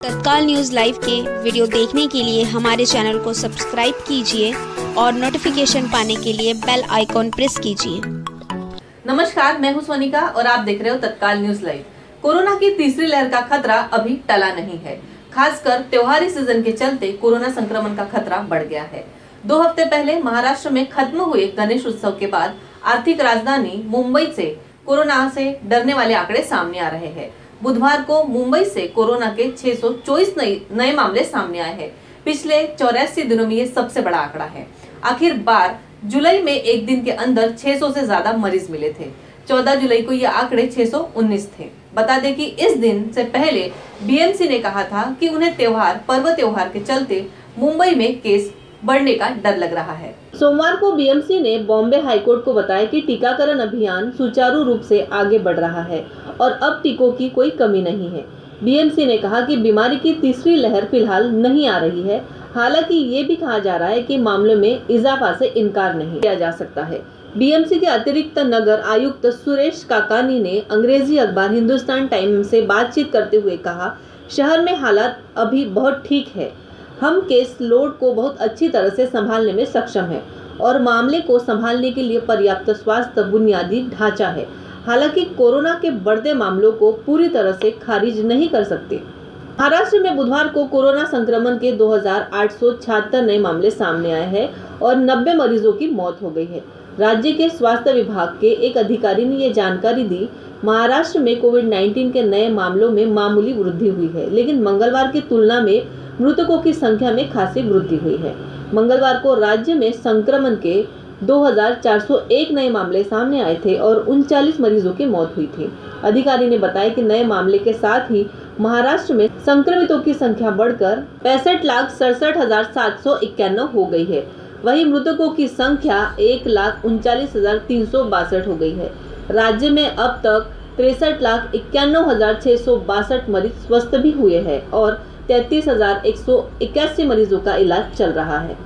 तत्काल news live के video देखने के लिए हमारे चैनल को सब्सक्राइब कीजिए और नोटिफिकेशन पाने के लिए बेल आइकॉन प्रेस कीजिए। नमस्कार, मैं हूँ सोनिका और आप देख रहे हो तत्काल न्यूज़ लाइव। कोरोना की तीसरी लहर का खतरा अभी टला नहीं है। खासकर त्योहारी सीज़न के चलते कोरोना संक्रमण का खतरा बढ़ गया है। दो हफ़्ते पहले महाराष्ट्र में खत्म हुए गणेश उत्सव के बाद आर्थिक राजधानी मुंबई से कोरोना से डरने वाले आंकड़े सामने आ रहे हैं। बुधवार को मुंबई से कोरोना के 624 नए नए मामले सामने आए हैं। पिछले चौरासी दिनों में ये सबसे बड़ा आंकड़ा है। आखिर बार, जुलाई में एक दिन के अंदर 600 से ज़्यादा मरीज़ मिले थे। 14 जुलाई को ये आंकड़े 619 थे। बता दें कि इस दिन से पहले बीएमसी ने कहा था कि उन्हें त्योहार, पर्व त्योहार के चलते मुंबई में केस बढ़ने का डर लग रहा है। सोमवार को बीएमसी ने बॉम्बे हाईकोर्ट को बताया कि टीकाकरण अभियान सुचारू रूप से आगे बढ़ रहा है। और अब टीकों की कोई कमी नहीं है। बीएमसी ने कहा कि बीमारी की तीसरी लहर फ़िलहाल नहीं आ रही है। हालाँकि ये भी कहा जा रहा है कि मामले में इजाफा से इनकार नहीं किया जा सकता है। बीएमसी के अतिरिक्त नगर आयुक्त सुरेश काकानी ने अंग्रेज़ी अखबार हिंदुस्तान टाइम से बातचीत करते हुए कहा, शहर में हालात अभी बहुत ठीक है। हम केस लोड को बहुत अच्छी तरह से संभालने में सक्षम है और मामले को संभालने के लिए पर्याप्त स्वास्थ्य बुनियादी ढांचा है। हालाँकि कोरोना के बढ़ते मामलों को पूरी तरह से खारिज नहीं कर सकते। महाराष्ट्र में बुधवार को कोरोना संक्रमण के दो नए मामले सामने आए हैं और 90 मरीजों की मौत हो गई है। राज्य के स्वास्थ्य विभाग के एक अधिकारी ने ये जानकारी दी, महाराष्ट्र में कोविड 19 के नए मामलों में मामूली वृद्धि हुई है, लेकिन मंगलवार की तुलना में मृतकों की संख्या में खासी वृद्धि हुई है। मंगलवार को राज्य में संक्रमण के 2401 नए मामले सामने आए थे और उनचालीस मरीजों की मौत हुई थी। अधिकारी ने बताया कि नए मामले के साथ ही महाराष्ट्र में संक्रमितों की संख्या बढ़कर पैंसठ लाख सड़सठ हज़ार सात सौ इक्यानवे हो गई है। वहीं मृतकों की संख्या एक लाख उनचालीस हज़ार तीन सौ बासठ हो गई है। राज्य में अब तक तिरसठ लाख इक्यानवे हज़ार छह सौ बासठ मरीज़ स्वस्थ भी हुए हैं और तैतीस हज़ार एक सौ इक्यासी मरीजों का इलाज चल रहा है।